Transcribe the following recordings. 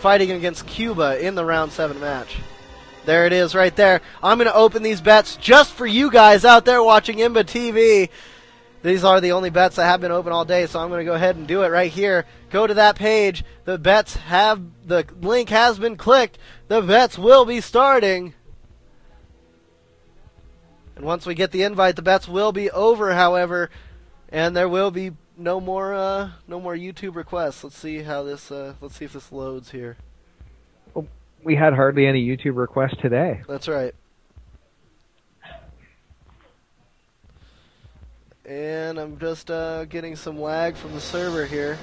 fighting against Cuba in the round seven match. There it is right there. I'm going to open these bets just for you guys out there watching IMBA TV. These are the only bets that have been open all day, so I'm going to go ahead and do it right here. Go to that page. The bets have, the link has been clicked. The bets will be starting. And once we get the invite, the bets will be over, however, and there will be no more, uh, no more YouTube requests. Let's see how this, uh, let's see if this loads here. Well, we had hardly any YouTube requests today. That's right. And I'm just uh, getting some lag from the server here.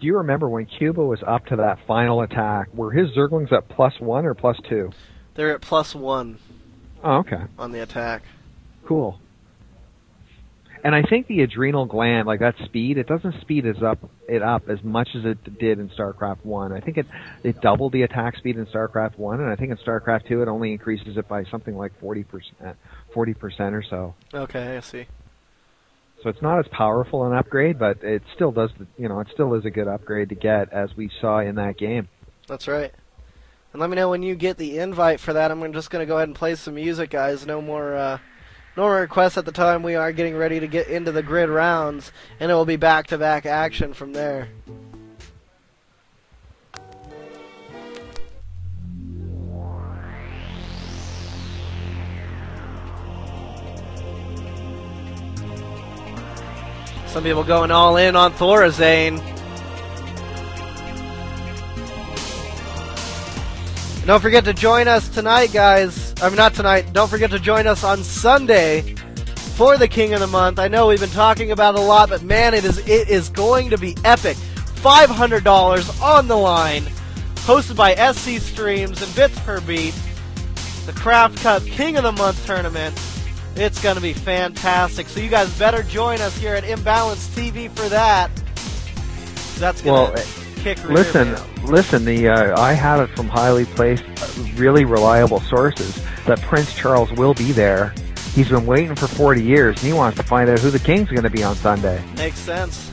Do you remember when Cuba was up to that final attack? Were his Zerglings at plus one or plus two? They're at plus one Oh, okay. on the attack. Cool. And I think the adrenal gland, like that speed, it doesn't speed it up it up as much as it did in StarCraft One. I think it it doubled the attack speed in StarCraft One, and I think in StarCraft Two it only increases it by something like forty percent, forty percent or so. Okay, I see. So it's not as powerful an upgrade, but it still does. You know, it still is a good upgrade to get, as we saw in that game. That's right. And let me know when you get the invite for that. I'm just going to go ahead and play some music, guys. No more, uh, no more requests at the time. We are getting ready to get into the grid rounds, and it will be back-to-back action from there. Some people going all in on Thorazane. Don't forget to join us tonight, guys. I mean, not tonight. Don't forget to join us on Sunday for the King of the Month. I know we've been talking about it a lot, but man, it is it is going to be epic. Five hundred dollars on the line, hosted by SC Streams and Bits Per Beat. The Craft Cup King of the Month tournament. It's going to be fantastic. So you guys better join us here at Imbalance TV for that. That's going to Well, kick Listen, listen. The uh, I have it from highly placed, really reliable sources that Prince Charles will be there. He's been waiting for 40 years, and he wants to find out who the king's going to be on Sunday. Makes sense.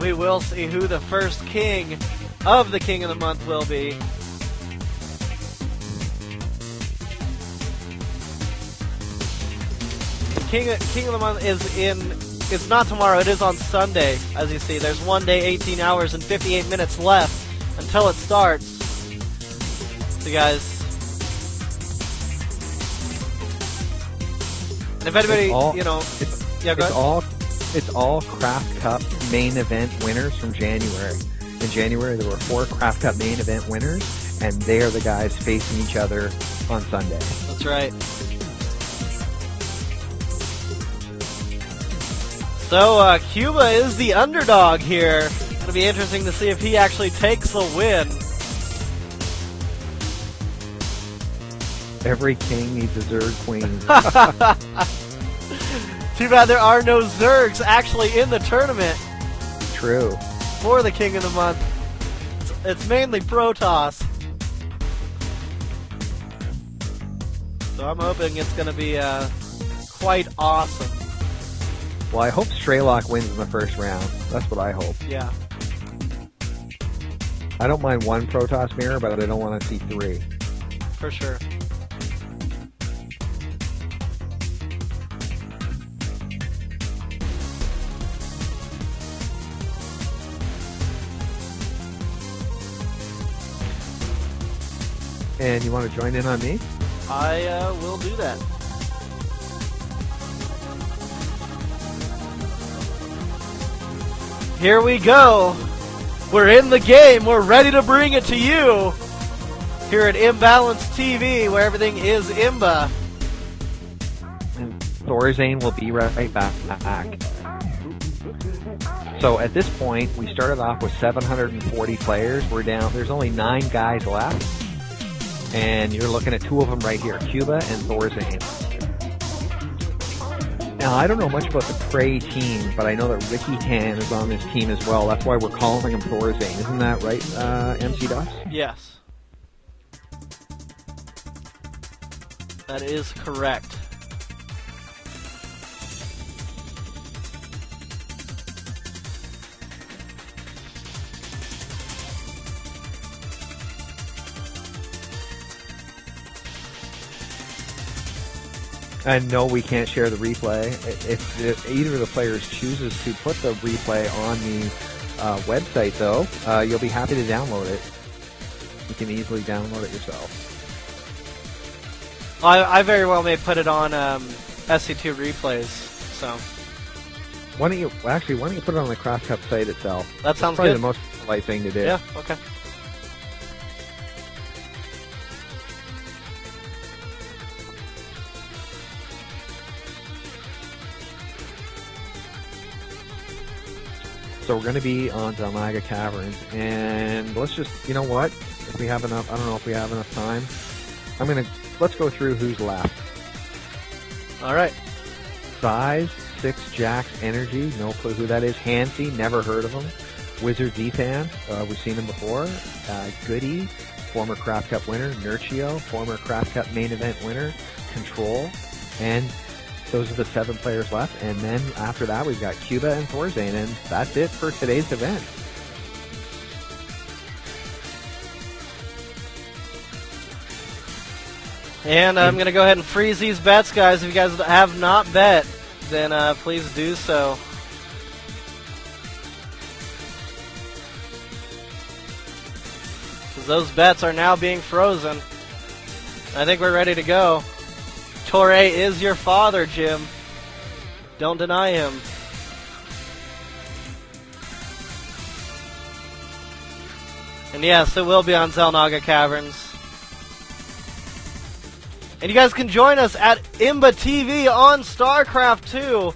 We will see who the first king of the King of the Month will be. King King of the Month is in. It's not tomorrow. It is on Sunday. As you see, there's one day, 18 hours, and 58 minutes left until it starts. So, guys. And if anybody, all- you know, It's, yeah, go it's ahead. all it's all Craft Cup main event winners from January. In January, there were four Craft Cup main event winners, and they are the guys facing each other on Sunday. That's right. So uh, Cuba is the underdog here. It'll be interesting to see if he actually takes the win. Every king needs a Zerg queen. Too bad there are no Zergs actually in the tournament True. for the King of the Month. It's, mainly Protoss. So I'm hoping it's going to be uh, quite awesome. Well, I hope Strelok wins in the first round. That's what I hope. Yeah. I don't mind one Protoss mirror, but I don't want to see three. For sure. And you want to join in on me? I uh, will do that. Here we go. We're in the game. We're ready to bring it to you here at Imbalance TV, where everything is Imba. And Thorazane will be right back. So at this point, we started off with 740 players. We're down. There's only nine guys left, and you're looking at two of them right here, Cuba and Thorazane. Now, I don't know much about the Prey team, but I know that Ricky Tan is on this team as well. That's why we're calling him Thorazane. Isn't that right, uh, MC Dust? Yes. That is correct. And no, we can't share the replay. If, if either of the players chooses to put the replay on the uh, website, though, uh, you'll be happy to download it. You can easily download it yourself. I, I very well may put it on um, SC2 replays. So Why don't you well, actually? Why don't you put it on the Craft Cup site itself? that That's sounds probably good. the most polite thing to do. Yeah. Okay. So we're going to be on Xel'Naga Caverns, and let's just, you know what? If we have enough, I don't know if we have enough time. I'm going to let's go through who's left. All right. Syz, Six Jacks Energy, no clue who that is. Hansy, never heard of him. Wizard Ethan, uh, we've seen him before. Uh, Goody, former Craft Cup winner. Nerchio, former Craft Cup main event winner. Control, and those are the seven players left. And then after that, we've got Cuba and Thorzain, and that's it for today's event. And I'm going to go ahead and freeze these bets, guys. If you guys have not bet, then uh, please do so. Those bets are now being frozen. I think we're ready to go. Torre is your father, Jim. Don't deny him. And yes, it will be on Xel'Naga Caverns. And you guys can join us at Imba TV on StarCraft 2.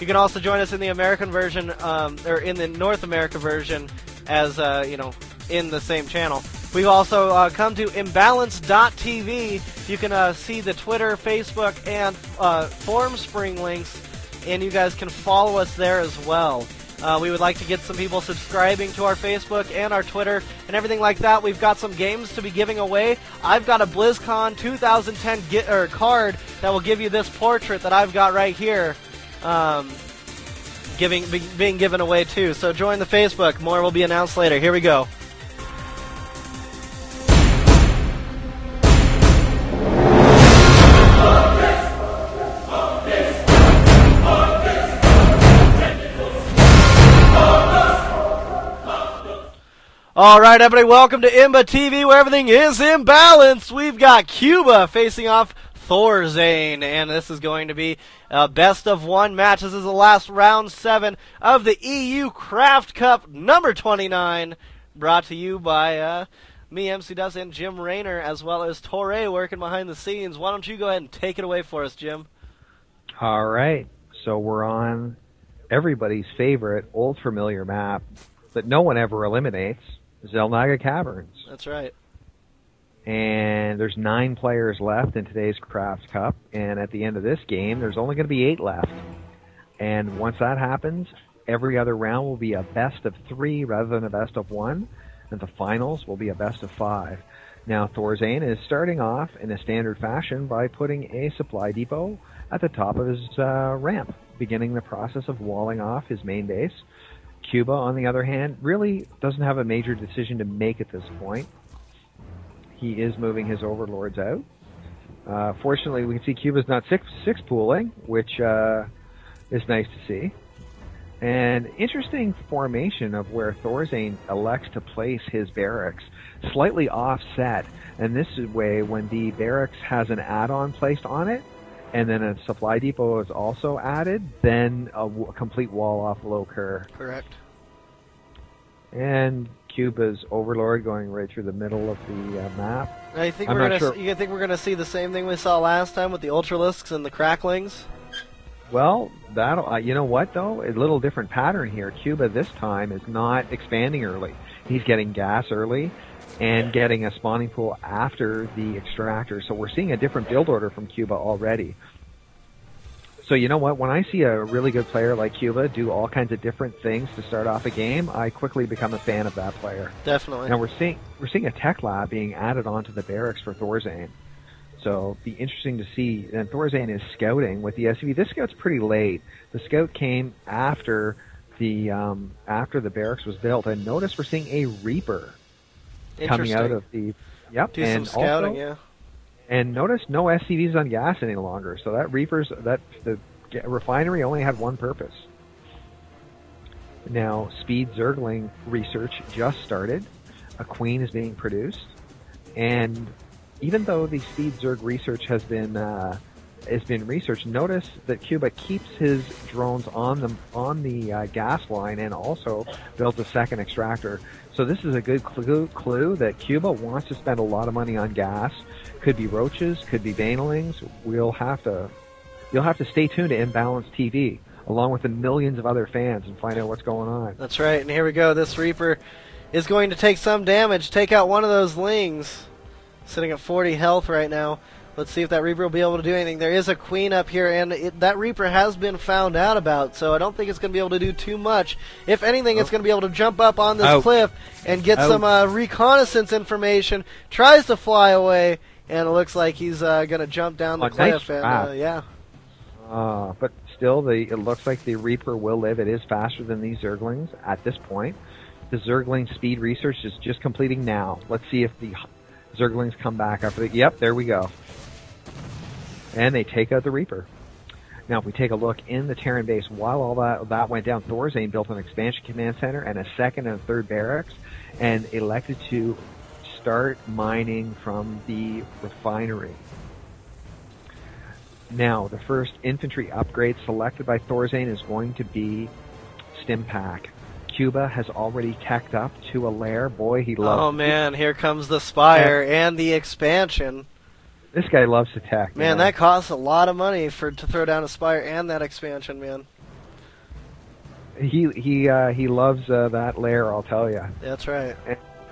You can also join us in the American version, um, or in the North America version, as uh, you know, in the same channel. We've also uh, come to Imbalance.tv. You can uh, see the Twitter, Facebook, and uh, FormSpring links, and you guys can follow us there as well. Uh, we would like to get some people subscribing to our Facebook and our Twitter and everything like that. We've got some games to be giving away. I've got a BlizzCon 2010 get, or card that will give you this portrait that I've got right here, um, giving be, being given away too. So join the Facebook. More will be announced later. Here we go. All right, everybody, welcome to Imba TV, where everything is in balance. We've got Cuba facing off Thorzain, and this is going to be a best of one match. This is the last round seven of the EU Craft Cup number 29, brought to you by uh, me, MC Dust, and Jim Rayner, as well as Torre working behind the scenes. Why don't you go ahead and take it away for us, Jim? All right, so we're on everybody's favorite old familiar map that no one ever eliminates, Xel'Naga Caverns. That's right. And there's nine players left in today's Craft Cup, and at the end of this game, there's only going to be eight left. And once that happens, every other round will be a best of three rather than a best of one, and the finals will be a best of five. Now, Thorzain is starting off in a standard fashion by putting a supply depot at the top of his uh, ramp, beginning the process of walling off his main base. Cuba, on the other hand, really doesn't have a major decision to make at this point. He is moving his overlords out. Uh, fortunately, we can see Cuba's not six six pooling, which uh, is nice to see. An interesting formation of where Thorzain elects to place his barracks, slightly offset. And this is way when the barracks has an add-on placed on it, and then a supply depot is also added, then a w- complete wall off will occur. Correct. And Cuba's overlord going right through the middle of the uh, map. I think I'm we're gonna. sure- You think we're gonna see the same thing we saw last time with the Ultralisks and the Cracklings? Well, that uh, you know what though, a little different pattern here. Cuba this time is not expanding early. He's getting gas early and getting a spawning pool after the extractor. So we're seeing a different build order from Cuba already. So you know what? When I see a really good player like Cuba do all kinds of different things to start off a game, I quickly become a fan of that player. Definitely. Now we're seeing we're seeing a tech lab being added onto the barracks for Thorzain. So be interesting to see. And Thorzain is scouting with the SCV. This scout's pretty late. The scout came after the um, after the barracks was built, and notice we're seeing a Reaper coming out of the yep. Do and some scouting, also, yeah. and notice no SCVs on gas any longer. So that Reaper's that the refinery only had one purpose. Now, Speed Zergling research just started. A queen is being produced, and even though the Speed Zerg research has been uh, has been researched, notice that Cuba keeps his drones on the on the uh, gas line and also builds a second extractor. So this is a good clue, clue that Cuba wants to spend a lot of money on gas. Could be roaches, could be banelings. We'll have to you'll have to stay tuned to Imbalance TV along with the millions of other fans and find out what's going on. That's right. And here we go. This Reaper is going to take some damage. Take out one of those lings. Sitting at 40 health right now. Let's see if that Reaper will be able to do anything. There is a Queen up here, and it, that Reaper has been found out about, so I don't think it's going to be able to do too much. If anything, it's going to be able to jump up on this Ouch. cliff and get Ouch. some uh, reconnaissance information. Tries to fly away, and it looks like he's uh, going to jump down the Oh, nice cliff. and trap. uh, yeah, Uh, but still, the it looks like the Reaper will live. It is faster than these Zerglings at this point. The Zergling speed research is just completing now. Let's see if the Zerglings come back after the. Yep, there we go. And they take out the Reaper. Now, if we take a look in the Terran base, while all that that went down, Thorzain built an expansion command center and a second and a third barracks, and elected to start mining from the refinery. Now, the first infantry upgrade selected by Thorzain is going to be Stimpack. Cuba has already teched up to a lair. Boy, he loves. Oh man, here comes the Spire and the expansion. This guy loves to tech. Man, that costs a lot of money for to throw down a Spire and that expansion, man. he he uh, he loves uh, that lair. I'll tell you. That's right.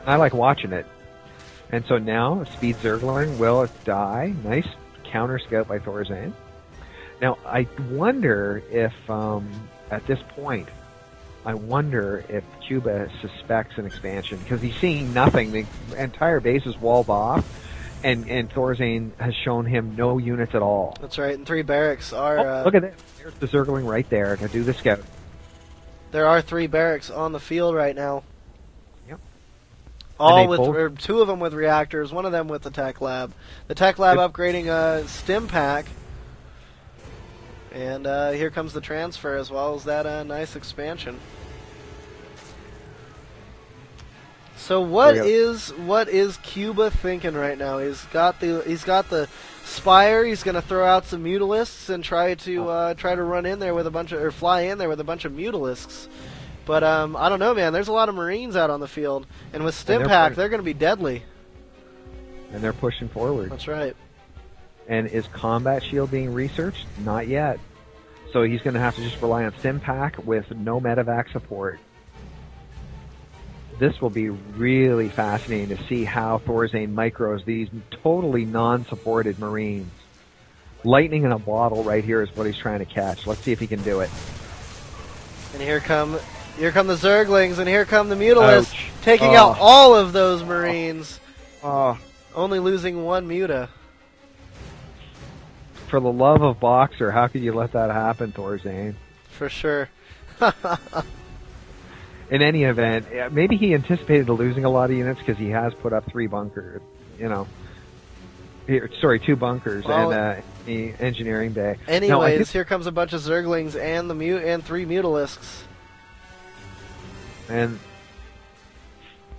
I like watching it. And so now, Speed Zergling will die. Nice counter scout by Thorzain. Now, I wonder if, um, at this point, I wonder if Cuba suspects an expansion because he's seeing nothing. The entire base is walled off, and and Thorzain has shown him no units at all. That's right. And three barracks are. Oh, uh, look at this! There's the Zergling right there to do the scout. There are three barracks on the field right now. Yep. All with both- two of them with reactors, one of them with the tech lab. The tech lab upgrading a stim pack, and uh, here comes the transfer as well as that uh, nice expansion. So what is what is Cuba thinking right now? He's got the he's got the spire. He's going to throw out some mutalisks and try to uh, try to run in there with a bunch of or fly in there with a bunch of mutalisks. But um, I don't know, man. There's a lot of Marines out on the field, and with they're Stimpack, they're going to be deadly. and they're pushing forward. That's right. And is combat shield being researched? Not yet. So he's going to have to just rely on Stimpack with no medevac support. This will be really fascinating to see how Thorzain micros these totally non-supported Marines. Lightning in a bottle right here is what he's trying to catch. Let's see if he can do it. And here come here come the Zerglings, and here come the Mutalisks, Ouch. taking Oh. out all of those Marines, Oh, only losing one Muta. for the love of Boxer, how could you let that happen, Thorzain? For sure. in any event, maybe he anticipated losing a lot of units because he has put up three bunkers. You know, sorry, two bunkers Well- and uh, the engineering bay. Now, Anyways, think- here comes a bunch of Zerglings and the mute and three Mutalisks. and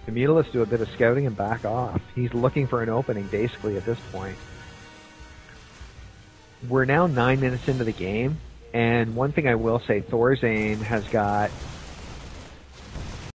the Mutalisks do a bit of scouting and back off. He's looking for an opening, basically, at this point. We're now nine minutes into the game, and one thing I will say, Thorzain has got